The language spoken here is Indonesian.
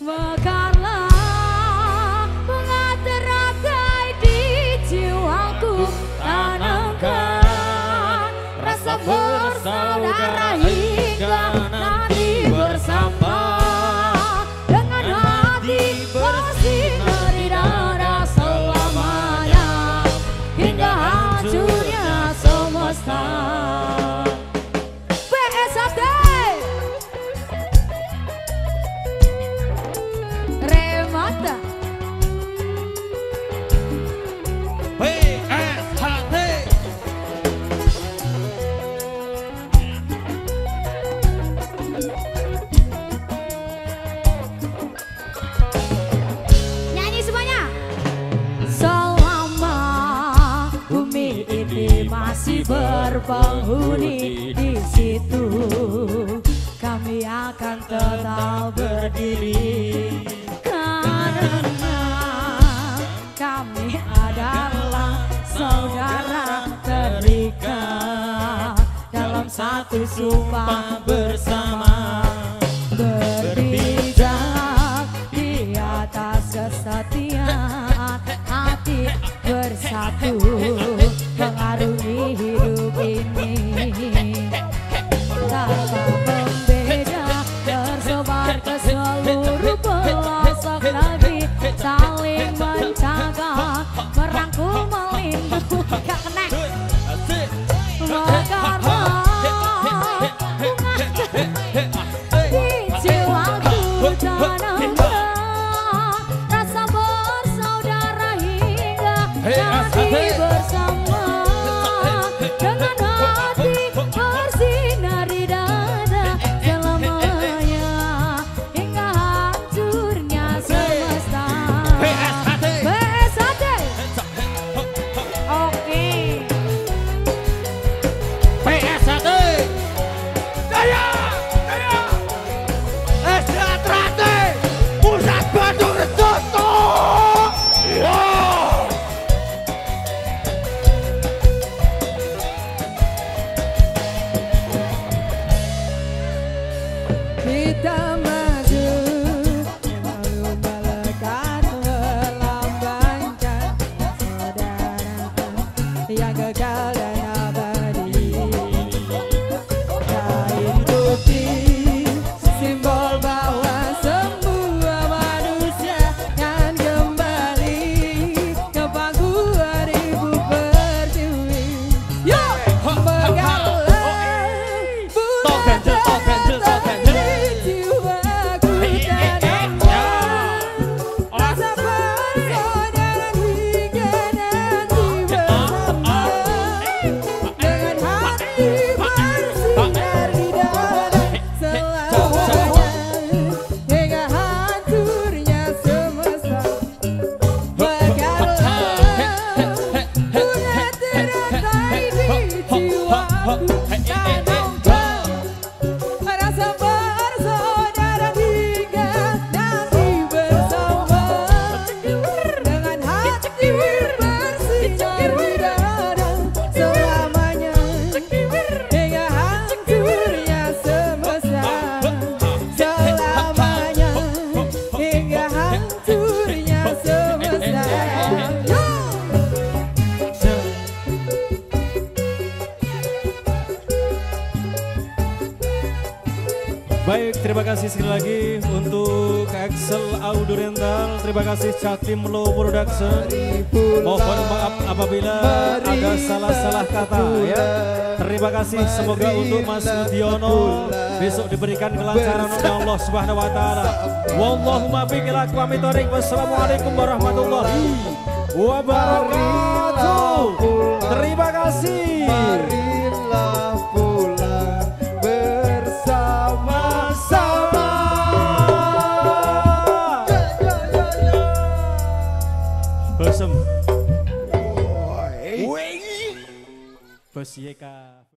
Mekarlah bunga teratai di jiwaku Tanamkan rasa bersaudara masih berpenghuni di situ. Kami akan tetap berdiri Karena kami adalah saudara terikat Dalam satu sumpah bersama. Berpijak di atas kesetiaan Hati bersatu merangkul, melindungi Gak kena yang kekal Baik, terima kasih sekali lagi untuk Excel Audio Rental. Terima kasih Catim Low Production. Mohon maaf apabila ada salah-salah kata ya. Terima kasih semoga untuk Mas Udiono besok diberikan kelancaran oleh Allah Subhanahu wa taala. Wallahumma biqil aqwami. Wassalamualaikum warahmatullahi wabarakatuh. Terima kasih. Bosem. Bos Yeka.